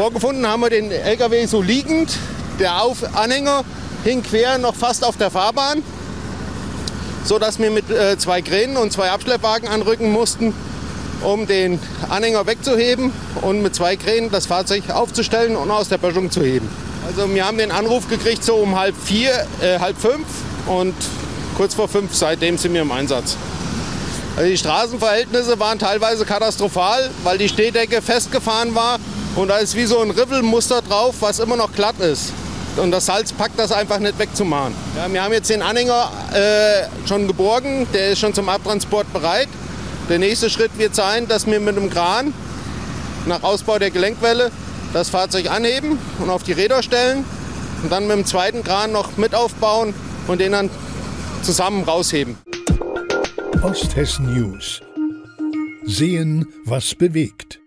Vorgefunden haben wir den LKW so liegend. Der Auf Anhänger hing quer noch fast auf der Fahrbahn, sodass wir mit äh, zwei Kränen und zwei Abschleppwagen anrücken mussten, um den Anhänger wegzuheben und mit zwei Kränen das Fahrzeug aufzustellen und aus der Böschung zu heben. Also wir haben den Anruf gekriegt so um halb vier, äh, halb fünf und kurz vor fünf seitdem sind wir im Einsatz. Also die Straßenverhältnisse waren teilweise katastrophal, weil die Stehdecke festgefahren war und da ist wie so ein Riffelmuster drauf, was immer noch glatt ist. Und das Salz packt das einfach nicht wegzumachen. Ja, wir haben jetzt den Anhänger äh, schon geborgen, der ist schon zum Abtransport bereit. Der nächste Schritt wird sein, dass wir mit dem Kran nach Ausbau der Gelenkwelle das Fahrzeug anheben und auf die Räder stellen und dann mit dem zweiten Kran noch mit aufbauen und den dann zusammen rausheben. Osthessen News. Sehen, was bewegt.